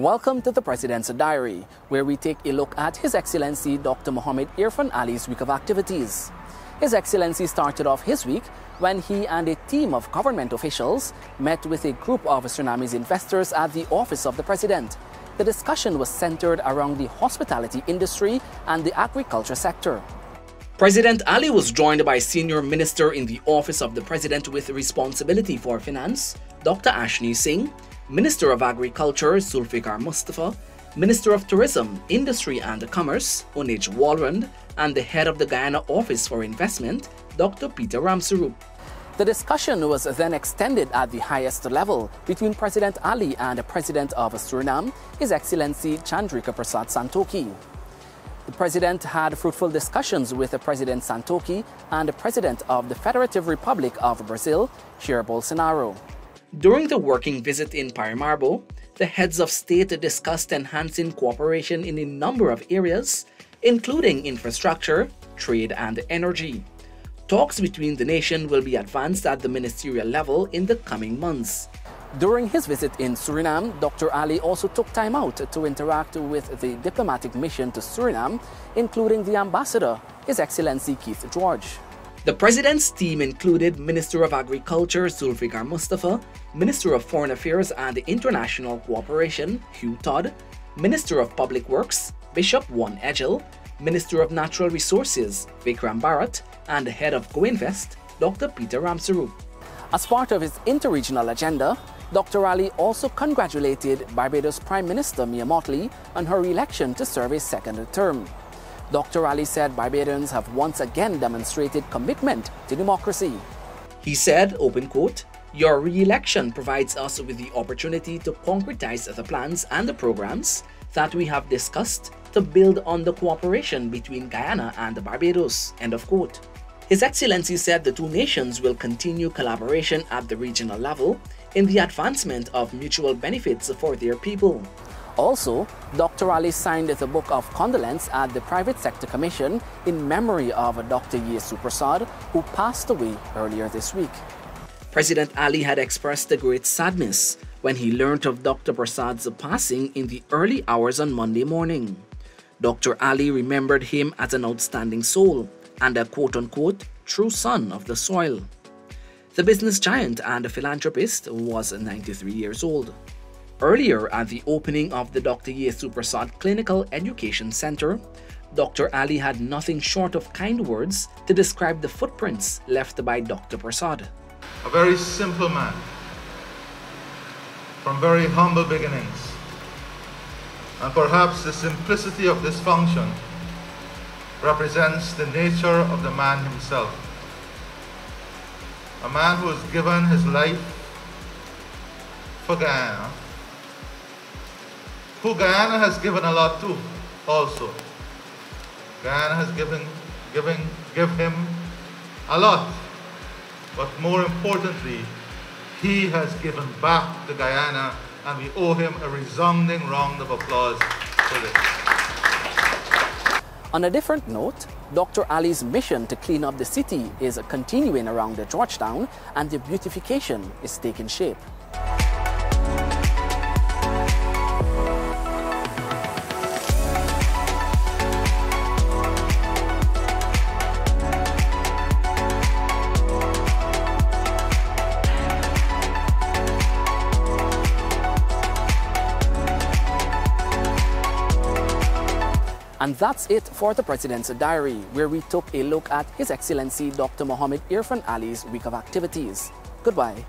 Welcome to the President's Diary, where we take a look at His Excellency Dr. Mohammed Irfan Ali's week of activities. His Excellency started off his week when he and a team of government officials met with a group of Surinamese investors at the office of the President. The discussion was centered around the hospitality industry and the agriculture sector. President Ali was joined by senior minister in the office of the President with responsibility for finance, Dr. Ashni Singh, Minister of Agriculture Zulfikar Mustapha, Minister of Tourism, Industry and Commerce Oneidge Walrond, and the head of the Guyana Office for Investment, Dr. Peter Ramsaroop. The discussion was then extended at the highest level between President Ali and the President of Suriname, His Excellency Chandrika Prasad Santokhi. The President had fruitful discussions with President Santokhi and the President of the Federative Republic of Brazil, Jair Bolsonaro. During the working visit in Paramaribo, the heads of state discussed enhancing cooperation in a number of areas, including infrastructure, trade, and energy. Talks between the nation will be advanced at the ministerial level in the coming months. During his visit in Suriname, Dr. Ali also took time out to interact with the diplomatic mission to Suriname, including the ambassador, His Excellency Keith George. The president's team included Minister of Agriculture Zulfikar Mustapha, Minister of Foreign Affairs and International Cooperation Hugh Todd, Minister of Public Works Bishop Juan Edghill, Minister of Natural Resources Vickram Bharrat, and Head of GoInvest Dr. Peter Ramsaroop. As part of his interregional agenda, Dr. Ali also congratulated Barbados Prime Minister Mia Mottley on her election to serve a second term. Dr. Ali said Barbadians have once again demonstrated commitment to democracy. He said, open quote, your re-election provides us with the opportunity to concretize the plans and the programs that we have discussed to build on the cooperation between Guyana and Barbados, end of quote. His Excellency said the two nations will continue collaboration at the regional level in the advancement of mutual benefits for their people. Also, Dr. Ali signed the Book of Condolence at the Private Sector Commission in memory of Dr. Yesu Persaud, who passed away earlier this week. President Ali had expressed a great sadness when he learned of Dr. Persaud's passing in the early hours on Monday morning. Dr. Ali remembered him as an outstanding soul and a quote unquote true son of the soil. The business giant and philanthropist was 93 years old. Earlier at the opening of the Dr. Yesu Persaud Clinical Education Center, Dr. Ali had nothing short of kind words to describe the footprints left by Dr. Persaud. A very simple man, from very humble beginnings. And perhaps the simplicity of this function represents the nature of the man himself. A man who has given his life for Guyana who Guyana has given a lot to also. Guyana has given, given, give him a lot. But more importantly, he has given back to Guyana and we owe him a resounding round of applause for this. On a different note, Dr. Ali's mission to clean up the city is continuing around the Georgetown and the beautification is taking shape. And that's it for the President's Diary, where we took a look at His Excellency Dr. Mohammed Irfan Ali's week of activities. Goodbye.